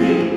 Keep